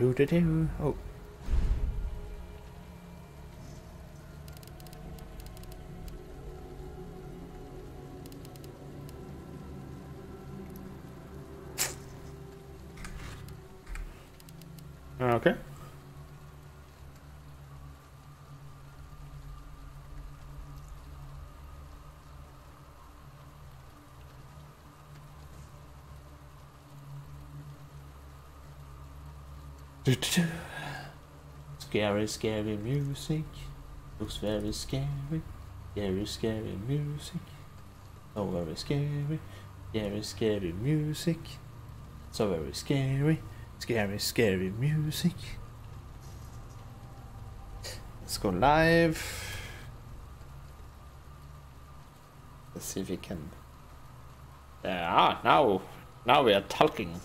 Do do do Oh. Scary, scary music. Looks very scary. Scary, scary music. So very scary. Scary, scary music. So very scary. Scary, scary music. Let's go live. Let's see if we can. Ah, now, now we are talking.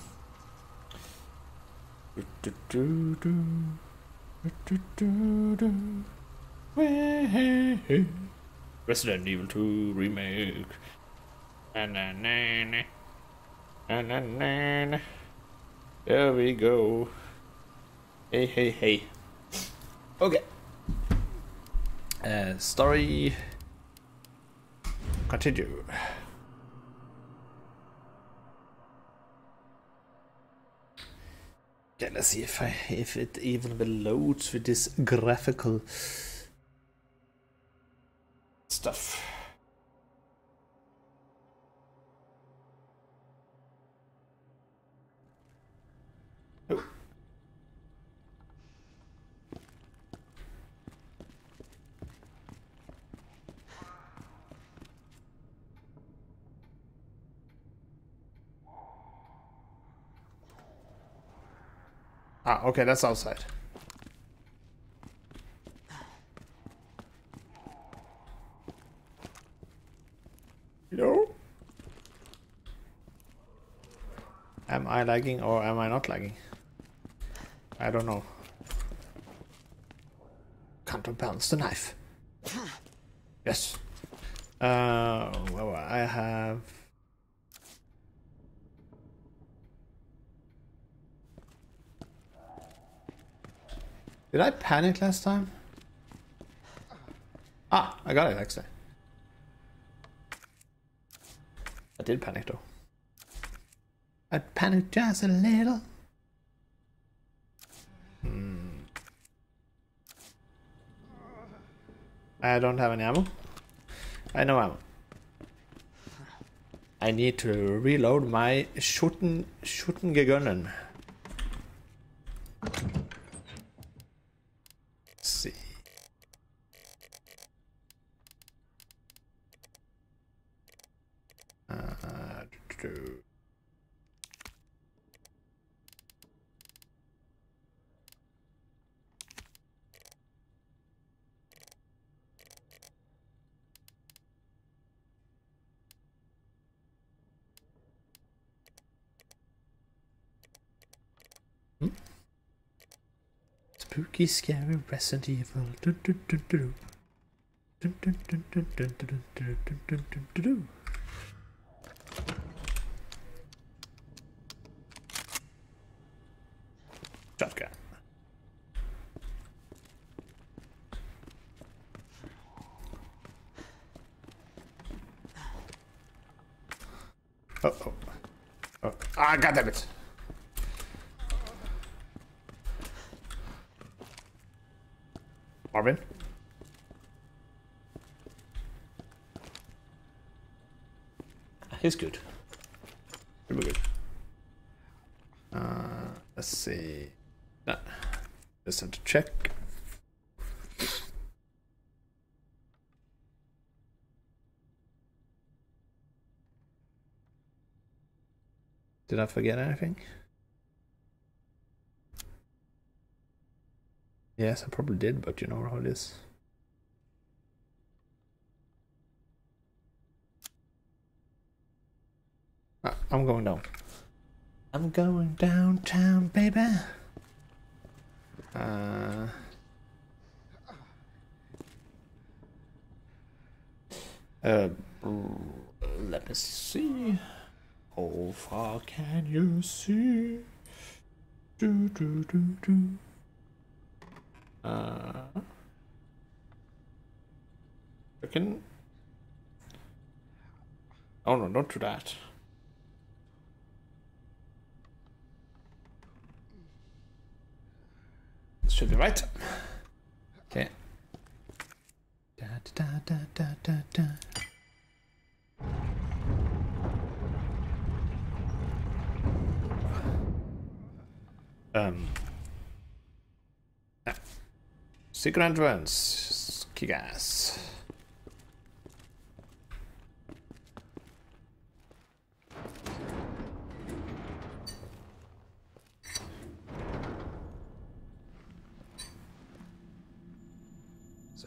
Do, do, do. Resident Evil 2 remake. Na, na, na, na. Na, na. There we go. Hey, hey, hey. Okay. Uh, story. Continue. Let's see if I if it even will load with this graphical stuff. Oh. Ah, okay, that's outside. Hello? Am I lagging or am I not lagging? I don't know. Counterbalance the knife. Yes. Uh, well, I have Did I panic last time? Ah, I got it actually. I did panic though. I panicked just a little. Hmm. I don't have any ammo. I know ammo. I need to reload my shooting shooting gun. see. Uh, do. Hmm? Spooky, scary Resident Evil. Dun, dun, dun, dun, dun. Dun, dun, dun, dun, dun, dun, dun, dun, dun. Shotgun. Uh oh. oh. Ah, goddammit. it. Marvin? He's good. He'll good. Uh, let's see. Nah. Just have to check. Did I forget anything? Yes, I probably did, but you know how it is. Ah, I'm going down. I'm going downtown, baby. Uh, uh, let me see. How far can you see? Do, do, do, do. Uh, I can. Oh no, don't do that. Should be right. Okay. Da, da, da, da, da, da. Um. Ah. Secret entrance. Kick ass.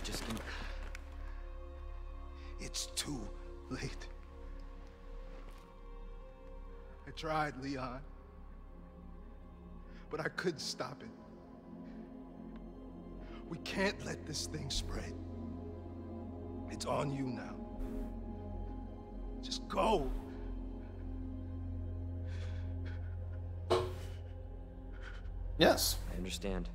You just can... It's too late. I tried, Leon. But I couldn't stop it. We can't let this thing spread. It's on you now. Just go. Yes. I understand.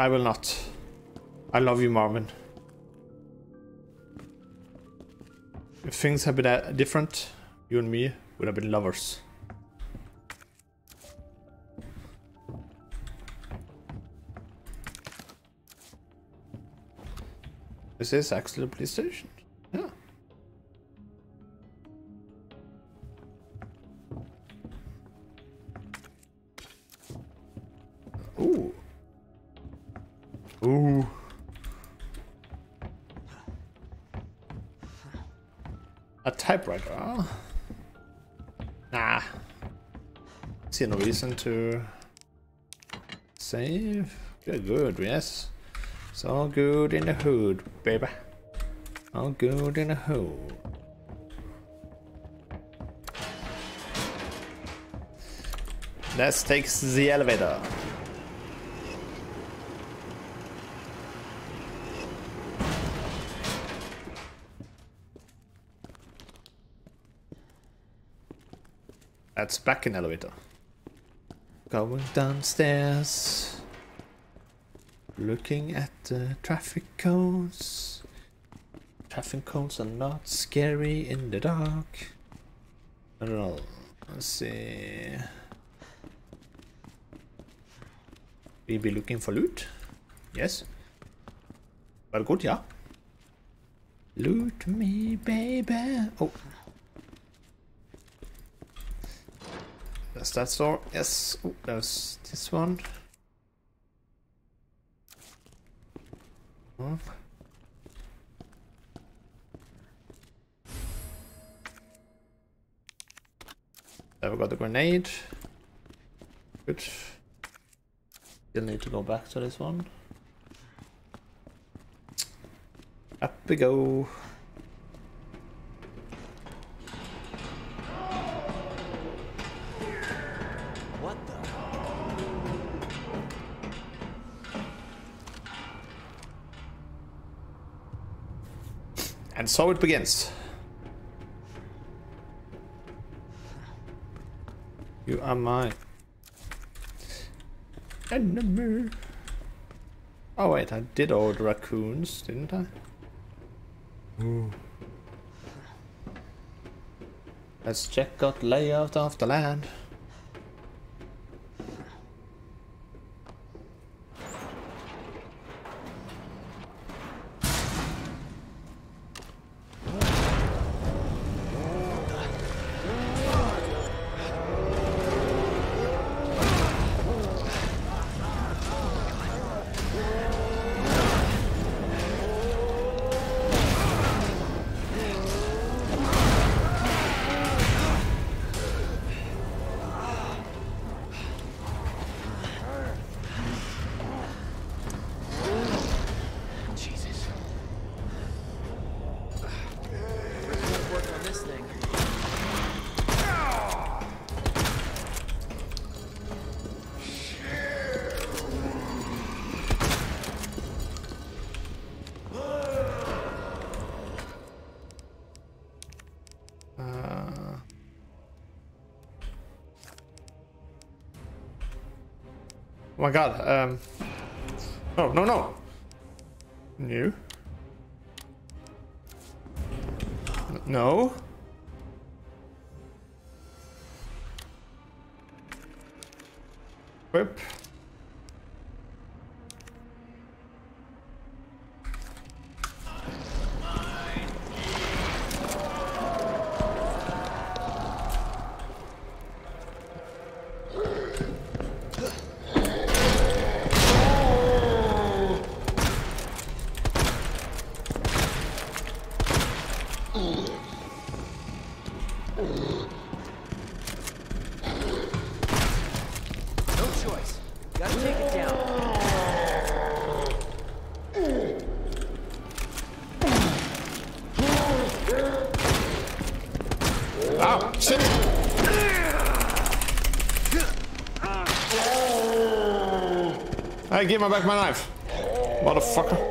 I will not. I love you, Marvin. If things had been uh, different, you and me would have been lovers. This is actually a. reason to save. Good, good, yes. It's all good in the hood, baby. All good in the hood. Let's take the elevator. That's back in elevator. Going downstairs. Looking at the traffic cones. Traffic cones are not scary in the dark. I don't know. Let's see. We be looking for loot? Yes. Well, good, yeah. Loot me, baby. Oh. That's that store. Yes. Oh, there's this one. Hmm. There we got the grenade. Good. Still need to go back to this one. Up we go. And so it begins. You are my enemy. Oh wait, I did order raccoons, didn't I? Ooh. Let's check out layout of the land. My god. Um. Oh no no. New. No. Give my back my knife. Motherfucker.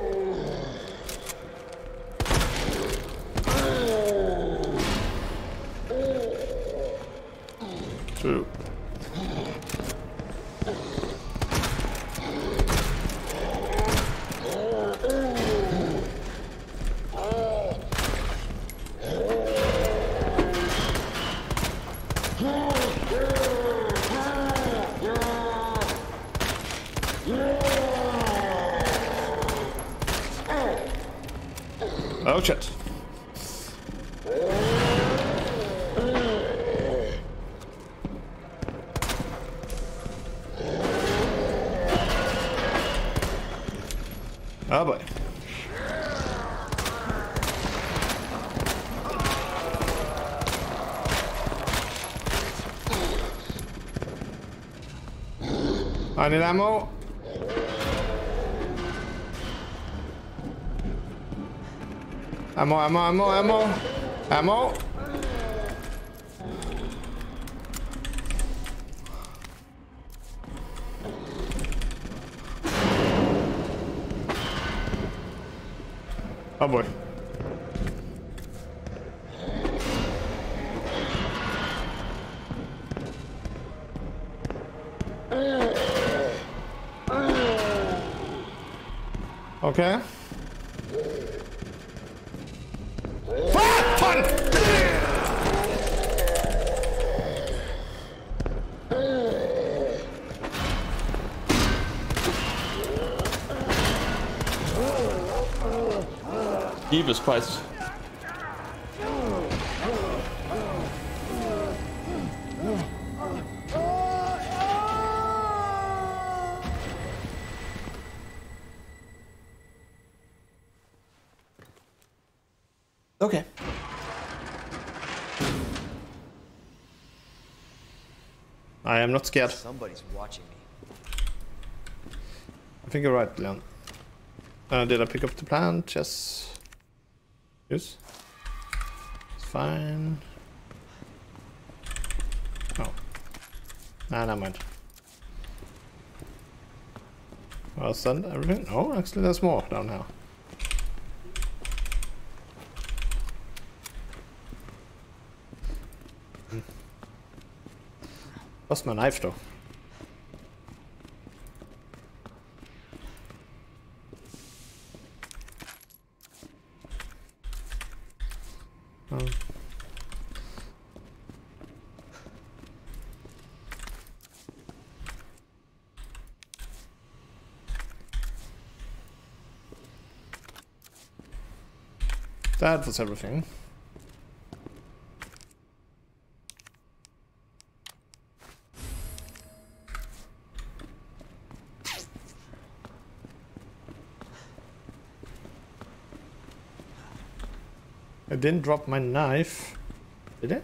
I need ammo. Ammo, ammo, ammo, ammo. Ammo. Oh boy. Okay. Ah, fun! Jesus Christ. Okay. I am not scared. Somebody's watching me. I think you're right, Leon. Uh, did I pick up the plant? Yes. Yes. It's fine. Oh. Nah, never mind. Well, send everything. Oh, actually, there's more down here. Hmm. Lost my knife, though. That was everything. Didn't drop my knife. Did it?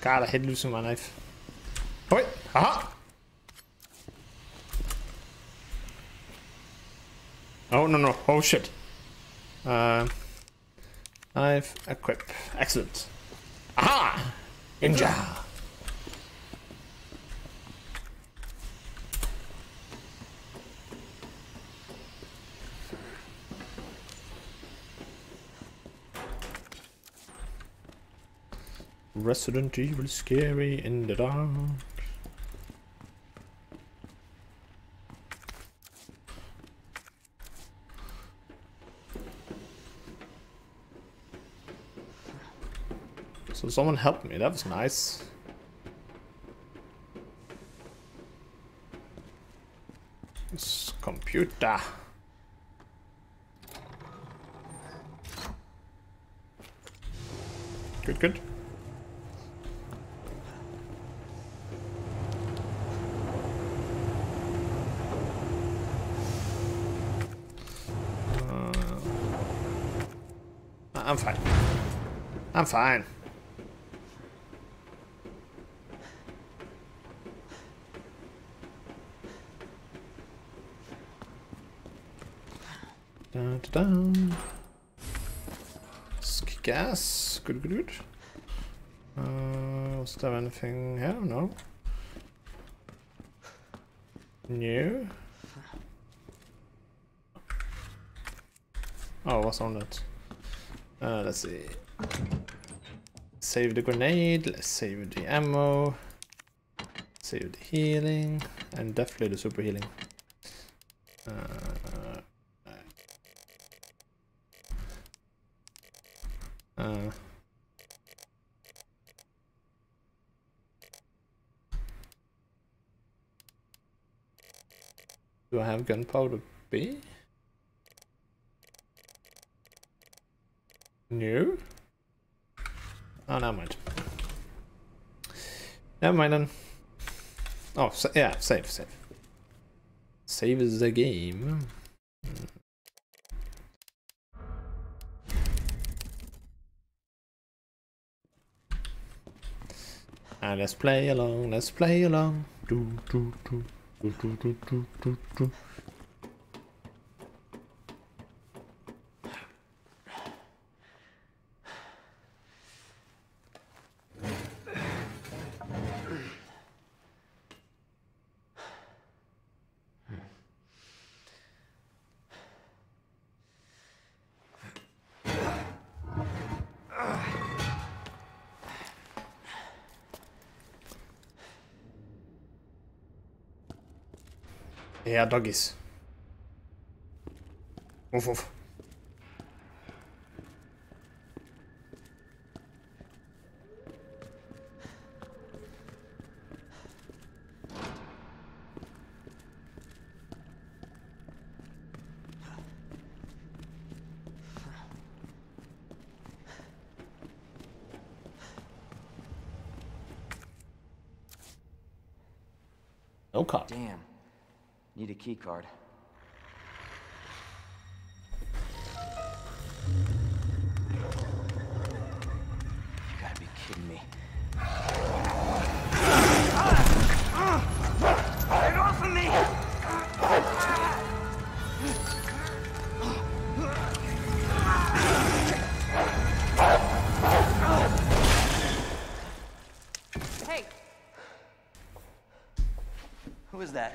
God, I hate losing my knife. Oh, wait. Aha! Oh, no, no. Oh, shit. Uh, knife equip. Excellent. Aha! Ninja! Resident Evil scary in the dark. So someone helped me, that was nice. This computer. Good, good. I'm fine. I'm fine. Dun, dun, kick ass. Good, good, good. Uh, was there anything here? No. New. Oh, what's on that? Uh, let's see. Save the grenade, let's save the ammo. Save the healing, and definitely the super healing. Uh, uh, do I have gunpowder B? No. Oh, never mind. Never mind then. Oh, sa yeah, save, save. Save the game. And let's play along, let's play along. Do, do, do, do, do, do, do, do, Yeah, doggies. Woof woof. Need card. You gotta be kidding me. Get off of me! Hey, Who is that?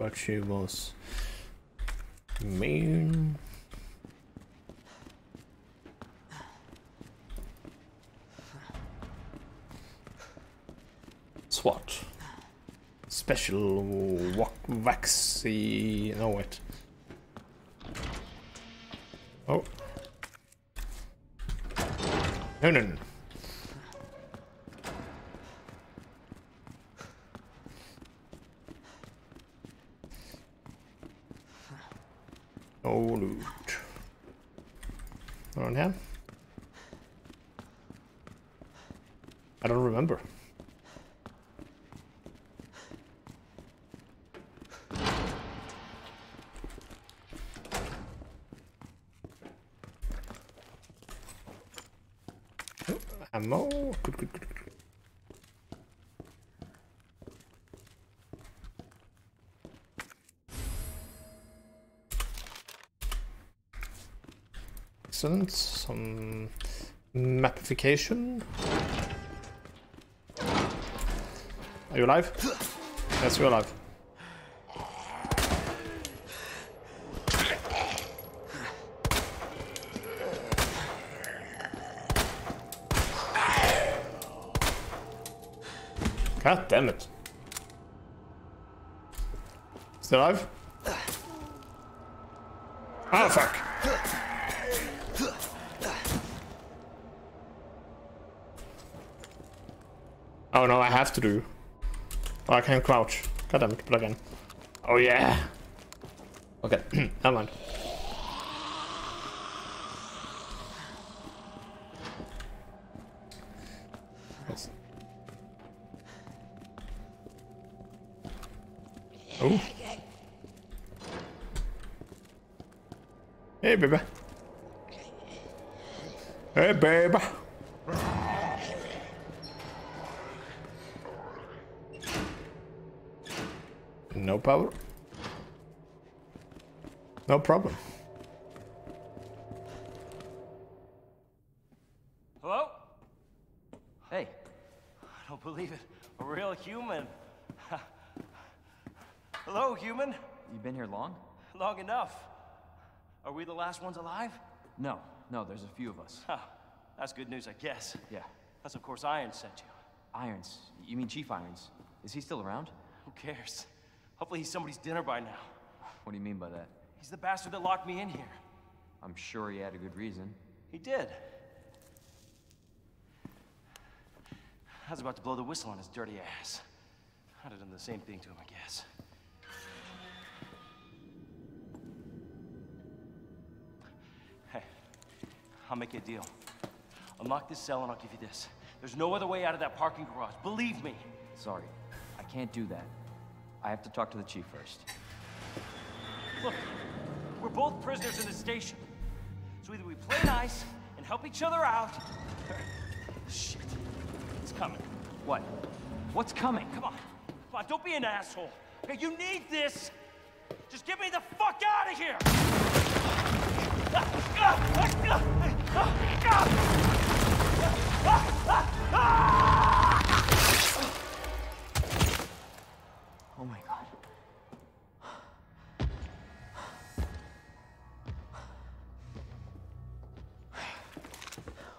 But she was mean. SWAT. Special wa- waxy. No, wait. Oh. No, no. No loot. Around here? I don't remember. Oh, Ammo. Good, good, good. Excellent. Some mapification. You alive? Yes, you're alive. God damn it. Still alive? Oh fuck. Oh no, I have to do. Oh, I can't crouch. God damn it, but again. Oh yeah. Okay, never mind. Yes. Oh. Hey, baby. Hey, baby. No power. No problem. Hello? Hey. I don't believe it. A real human. Hello, human. You been here long? Long enough. Are we the last ones alive? No, no, there's a few of us. Huh. That's good news, I guess. Yeah. That's of course Irons sent you. Irons. You mean Chief Irons? Is he still around? Who cares? Hopefully he's somebody's dinner by now. What do you mean by that? He's the bastard that locked me in here. I'm sure he had a good reason. He did. I was about to blow the whistle on his dirty ass. I'd have done the same thing to him, I guess. Hey, I'll make you a deal. Unlock this cell and I'll give you this. There's no other way out of that parking garage. Believe me. Sorry, I can't do that. I have to talk to the chief first. Look, we're both prisoners in the station. So either we play nice and help each other out, or... Shit. It's coming. What? What's coming? Come on. Come on, don't be an asshole. Okay, you need this. Just get me the fuck out of here! Oh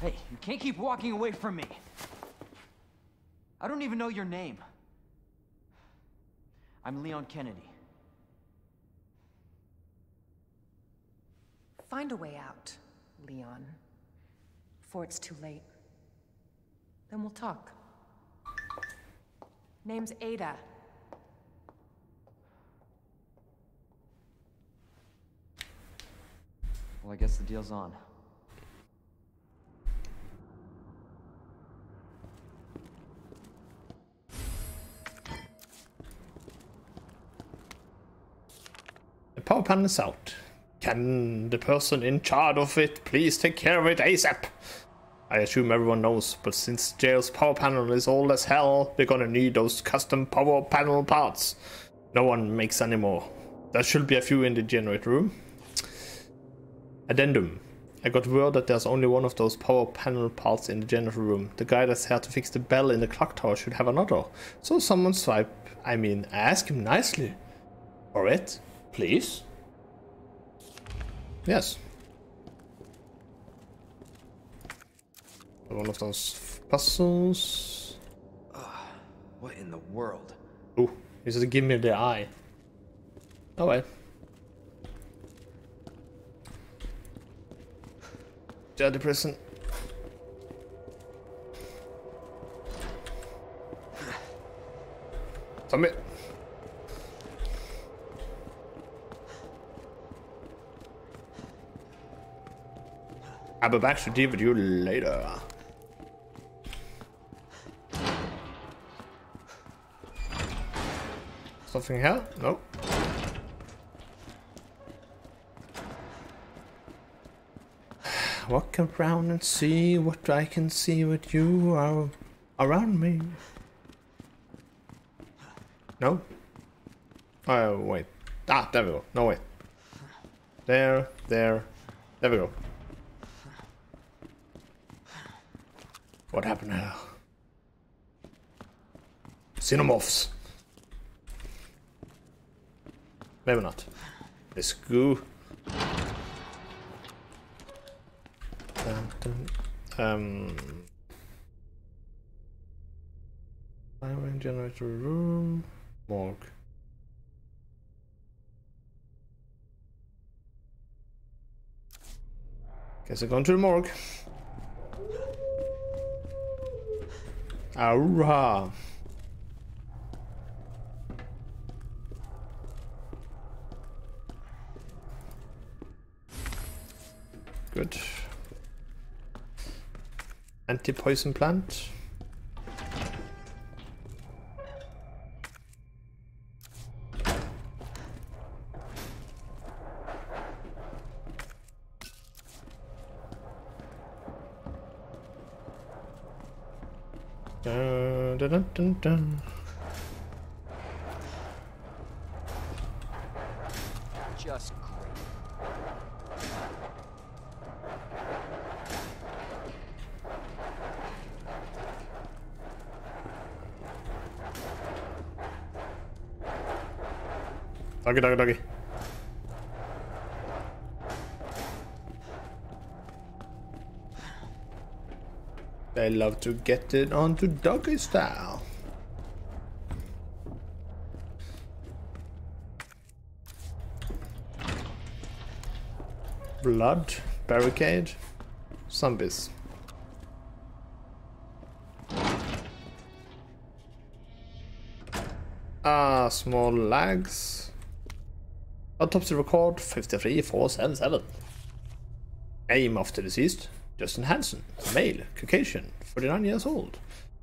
Hey, you can't keep walking away from me. I don't even know your name. I'm Leon Kennedy. Find a way out, Leon. Before it's too late. Then we'll talk. Name's Ada. Well, I guess the deal's on. Power panel is out. Can the person in charge of it please take care of it ASAP? I assume everyone knows, but since jail's power panel is old as hell, we're gonna need those custom power panel parts. No one makes any more. There should be a few in the generator room. Addendum. I got word that there's only one of those power panel parts in the generator room. The guy that's here to fix the bell in the clock tower should have another. So someone swipe, I mean, ask him nicely. For it, please. Yes. One of those puzzles. What in the world? Ooh, he says give me the eye. Oh well. Dirty prison. Tommy. I'll be back to deal with you later. Something here? No. Walk around and see what I can see what you are around me. No? Oh, wait. Ah, there we go. No, wait. There, there. There we go. What happened here? Xenomorphs. Maybe not. Let's go. Dun, dun. Um. Firing generator room. Morgue. Guess I'm going to the morgue. Aura. Good. Anti-poison plant. Dun. Just great. Doggy, doggy, doggy. They love to get it onto doggy style. Blood, barricade, zombies. Ah, small lags. Autopsy record 53477. Name of the deceased Justin Hansen, male, Caucasian, 49 years old.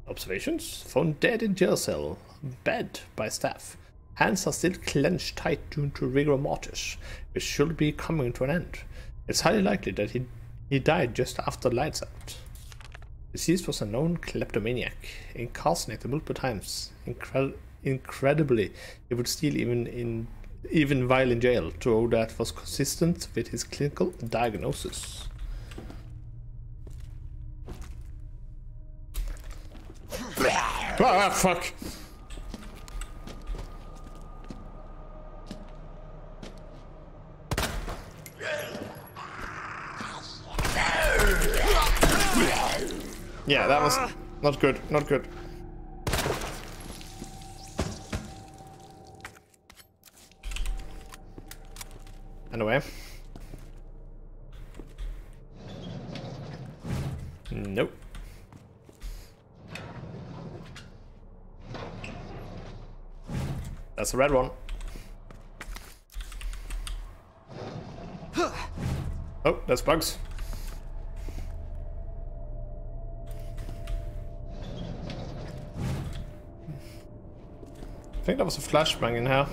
Observations found dead in jail cell, bed by staff. Hands are still clenched tight due to rigor mortis, which should be coming to an end. It's highly likely that he, he died just after lights out. The Deceased was a known kleptomaniac, incarcerated multiple times. Incre- incredibly, he would steal even in even while in jail, though that was consistent with his clinical diagnosis. Ah, fuck! Yeah, that was ah. not good, not good. Anyway. Nope. That's a red one. Oh, that's bugs. I think that was a flashbang in here.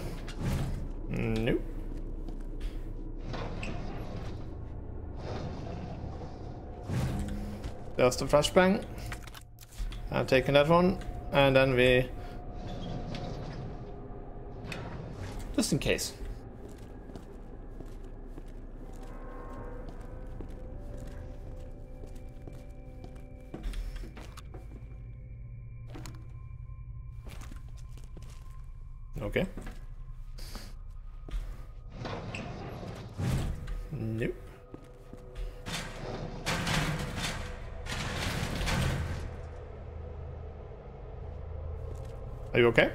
Nope. There's the flashbang. I'm taking that one. And then we... Just in case. Okay. Nope. Are you okay?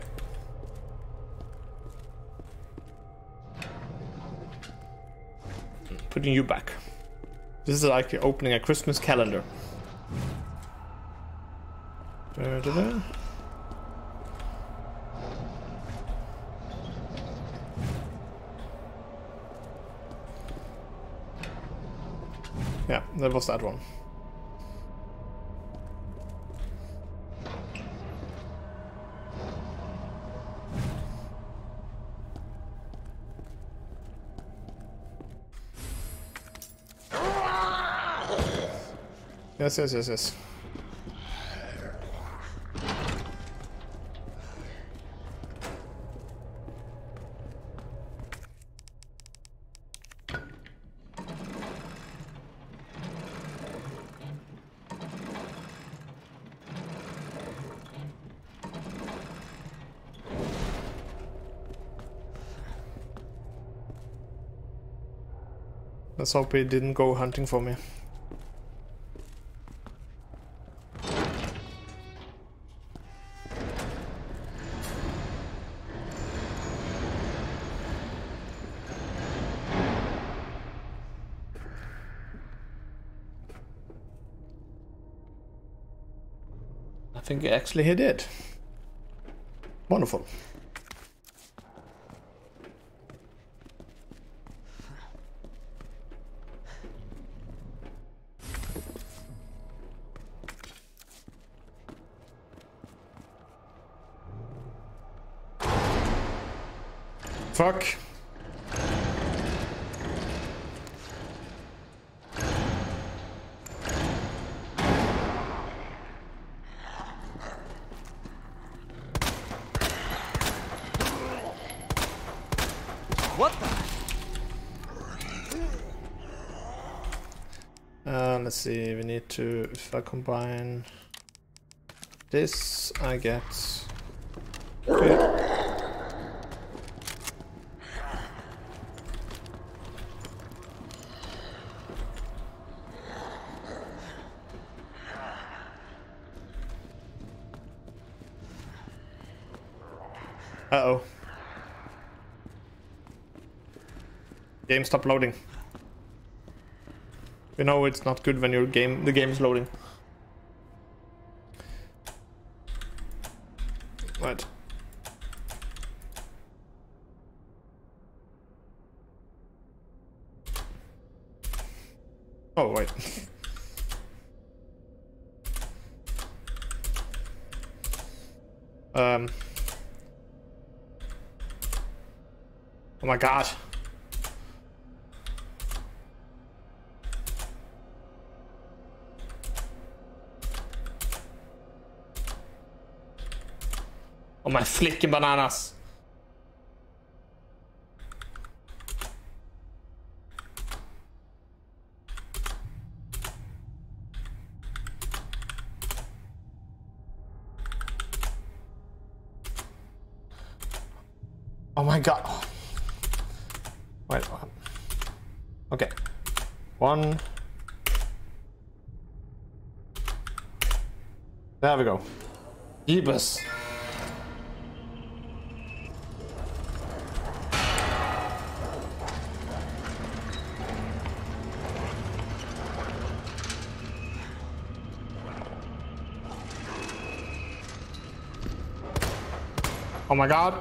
Putting you back. This is like opening a Christmas calendar. Da-da-da. Yeah, that was that one. Yes, yes, yes, yes. Let's hope he didn't go hunting for me. I think actually he did. Wonderful. Fuck. What the? Uh, let's see, we need to, if I combine this, I get... Okay. Uh-oh. Game stop loading. You know it's not good when your game the game is loading. Right. Oh wait. um. Oh my god. My flicking bananas. Oh my god. Wait. Okay. One. There we go. Jeebus. Oh my god.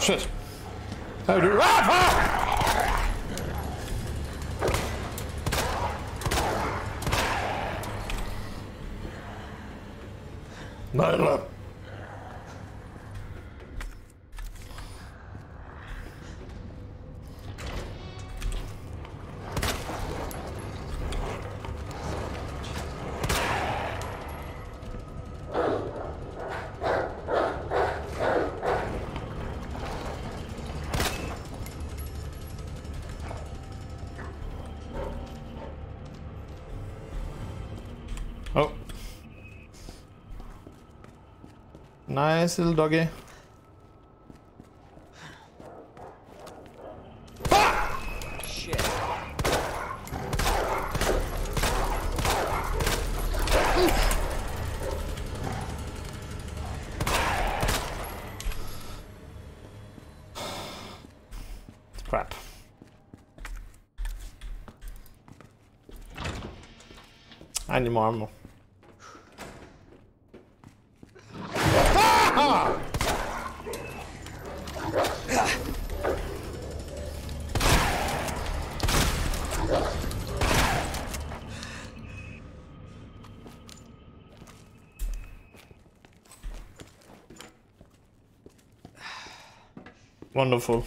Shit. How do ah, fuck! Oh. Nice little doggy. I need more ammo. Wonderful.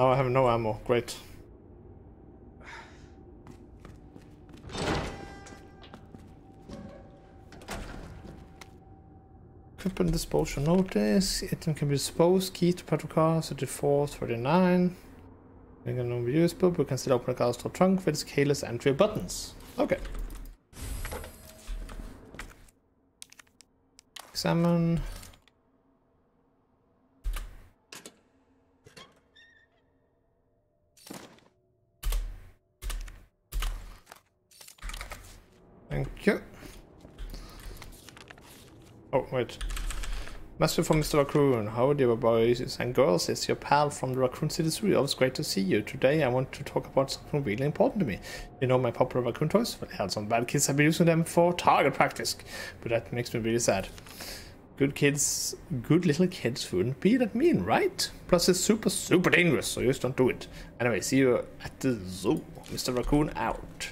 Now I have no ammo. Great. Equipment disposal notice. Item can be disposed. Key to petrol car 34, 39. We can not be usable, but we can still open the car's trunk with its keyless entry buttons. Okay. Examine. Thank you. Oh, wait. Message from Mr. Raccoon. how Howdy, boys and girls. It's your pal from the Raccoon City Studio. It's great to see you. Today I want to talk about something really important to me. You know my popular raccoon toys? Well, had some bad kids have been using them for target practice, but that makes me really sad. Good kids, good little kids wouldn't be that mean, right? Plus it's super, super dangerous, so you just don't do it. Anyway, see you at the zoo. Mr. Raccoon out.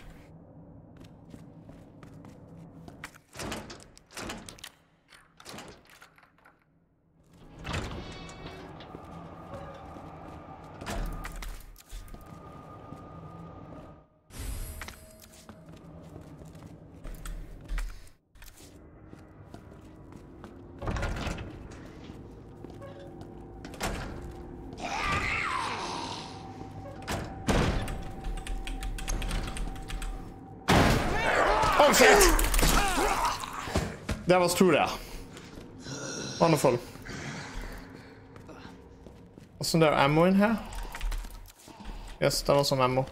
Oh shit! That was two there. Wonderful. Wasn't there ammo in here? Yes, there was some ammo.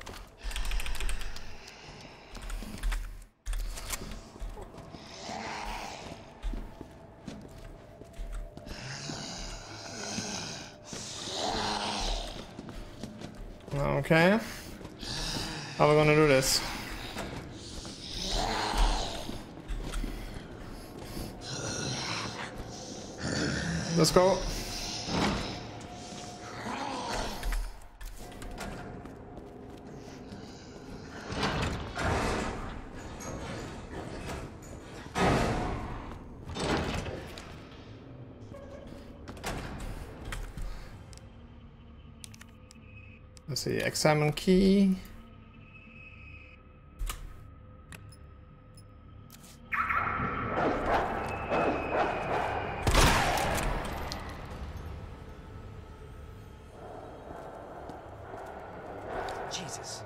Examine key. Jesus.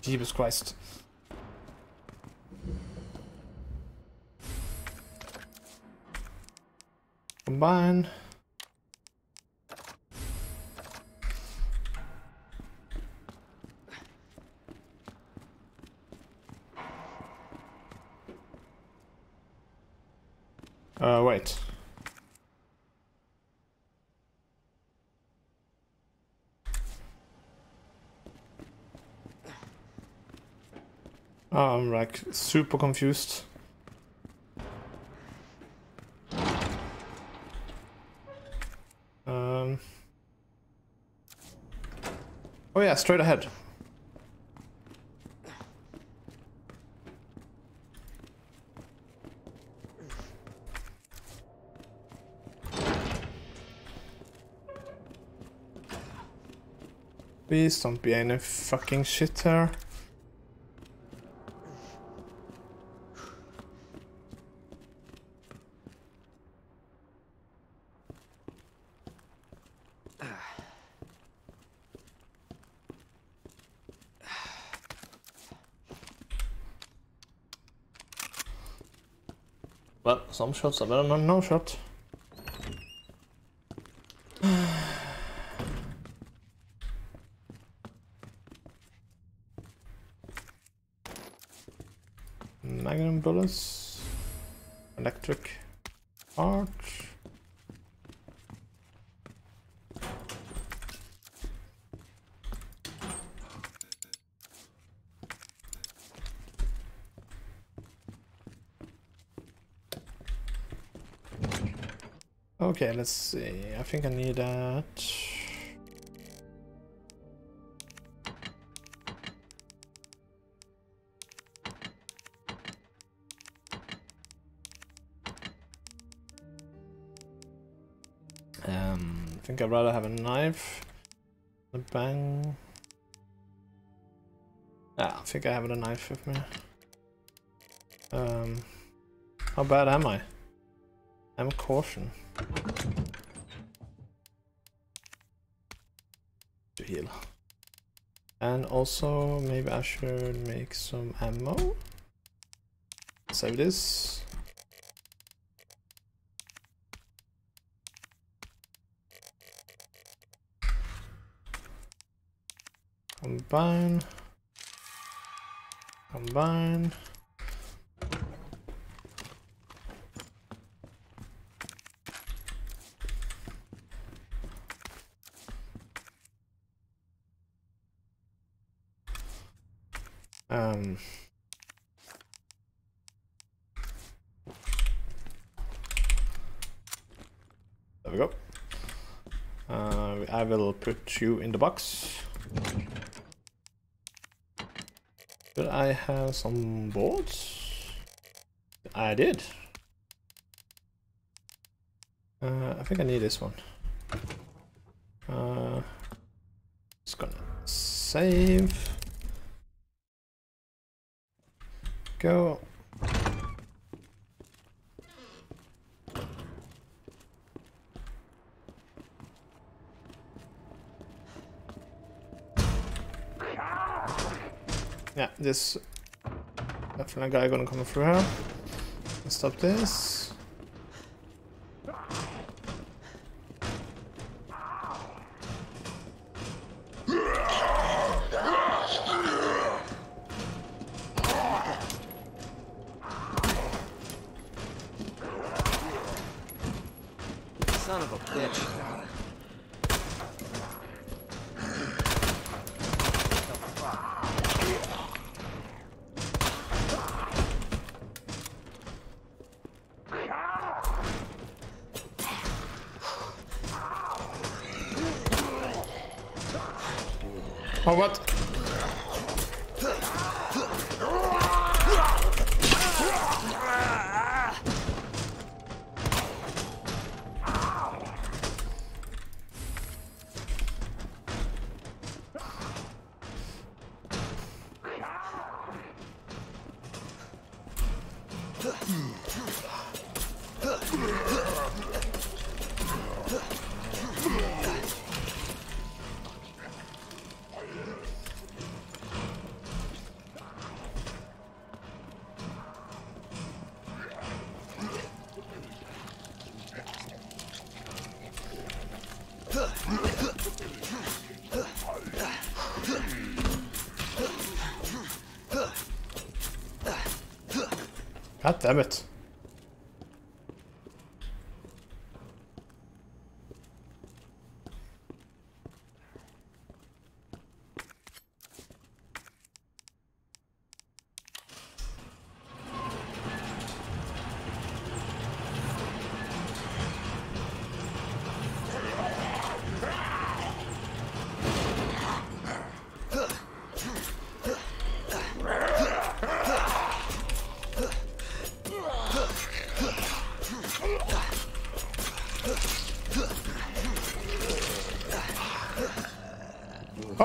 Jesus Christ. Combine. Uh, wait. Oh, I'm like super confused. Um. Oh yeah, straight ahead. Please don't be any fucking shit here. Well, some shots are better than no shot. Magnum bullets, electric arch. Okay, let's see. I think I need that. Um, I think I'd rather have a knife. A bang. Yeah, I think I have a knife with me. Um, how bad am I? I'm caution. To heal. And also, maybe I should make some ammo. Save this. Combine. Combine. Um, there we go. Uh, I will put you in the box. Did I have some boards? I did. Uh, I think I need this one. Uh, just gonna save. Go. Yeah, this definitely a guy gonna come through here. Stop this. God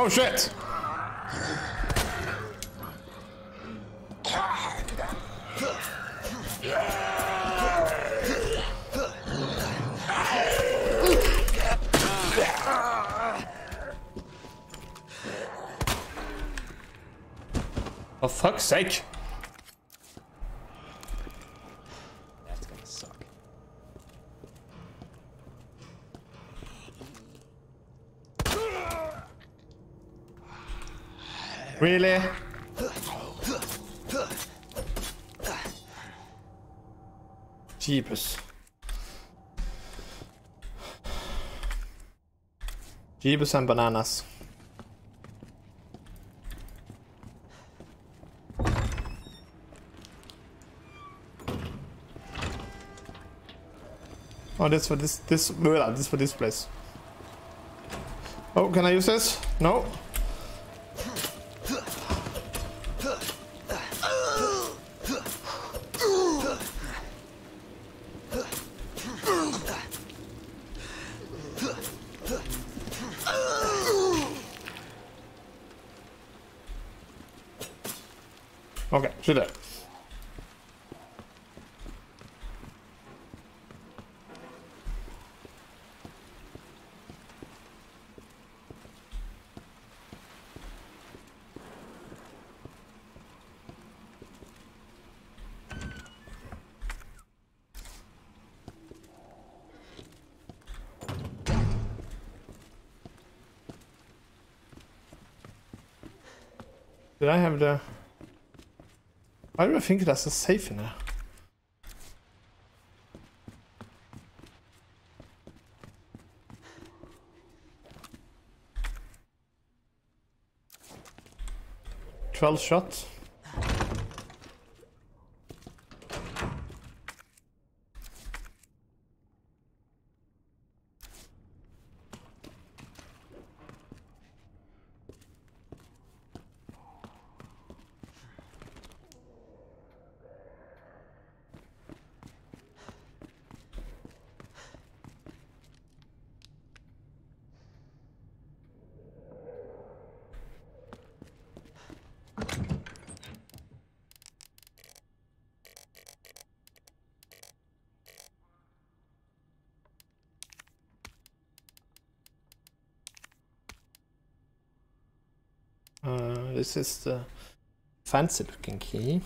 Oh shit! For fuck's sake! Really? Jeepers. Jeepers and bananas. Oh, that's for this, this, this for this place. Oh, can I use this? No. Okay, shoot it. Did I have the... Why do I think that's a safe in there? Twelve shots. Uh, this is the fancy looking key.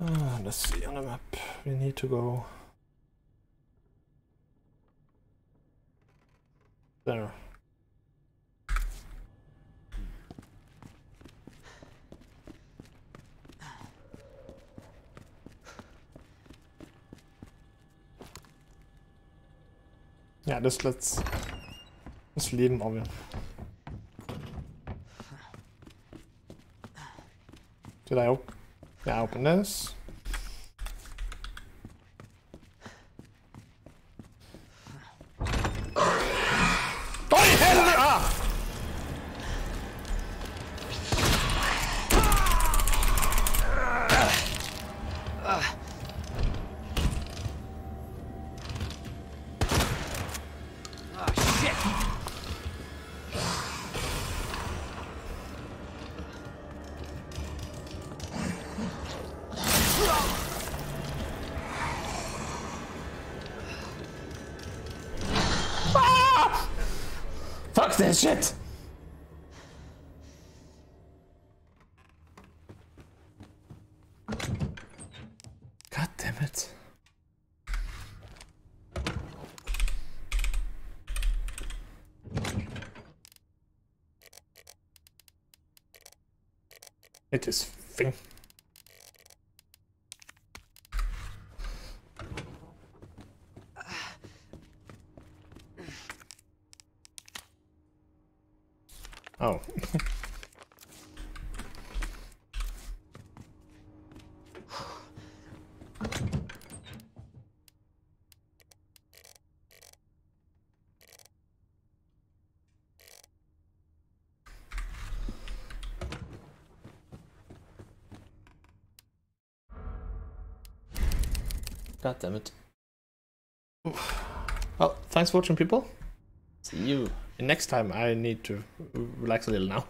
Uh, let's see on the map. We need to go Das let's das Leben wieder. Did I open? Yeah, open this. This shit! God damn it. It is thing. Oh. God damn it. Well, thanks for watching, people. See you. And next time I need to relax a little now.